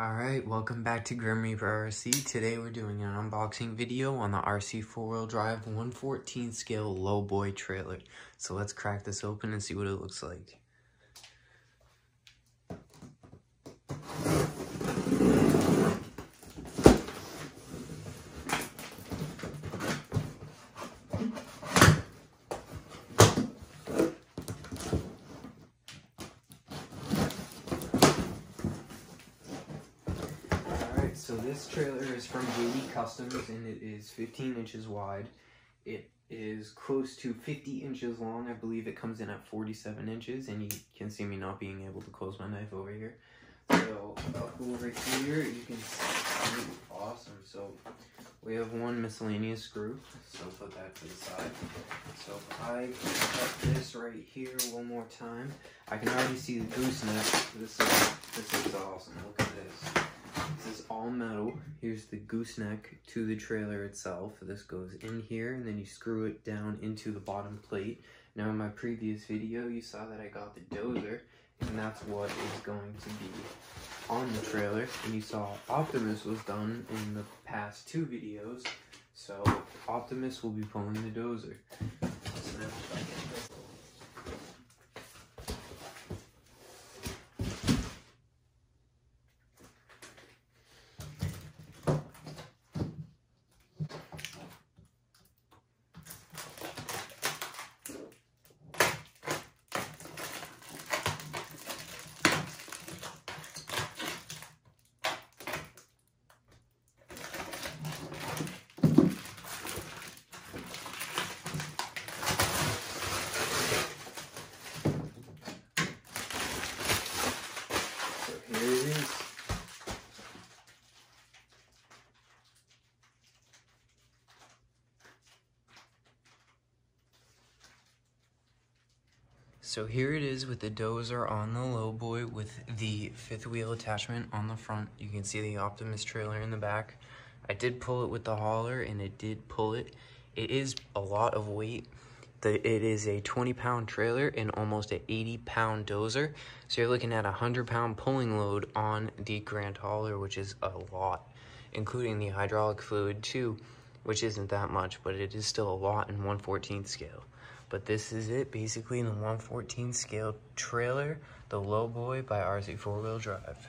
Alright, welcome back to Grim Reaper RC. Today we're doing an unboxing video on the RC 4-wheel drive 114 scale lowboy trailer. So let's crack this open and see what it looks like. So this trailer is from JD Customs and it is 15 inches wide. It is close to 50 inches long. I believe it comes in at 47 inches and you can see me not being able to close my knife over here. So up over here you can see, awesome. So we have one miscellaneous screw, so put that to the side. So I cut this right here one more time, I can already see the gooseneck. This is, this is awesome, look at this. This is all metal. Here's the gooseneck to the trailer itself. This goes in here and then you screw it down into the bottom plate. Now in my previous video, you saw that I got the dozer and that's what is going to be on the trailer. And you saw Optimus was done in the past two videos. So Optimus will be pulling the dozer. So here it is with the dozer on the lowboy with the fifth wheel attachment on the front. You can see the Optimus trailer in the back. I did pull it with the hauler and it did pull it. It is a lot of weight. The, it is a 20 pound trailer and almost an 80 pound dozer. So you're looking at a 100 pound pulling load on the Grand Hauler, which is a lot, including the hydraulic fluid too, which isn't that much, but it is still a lot in 114th scale. But this is it, basically in the 114 scale trailer, the Lowboy by RC 4 Wheel Drive.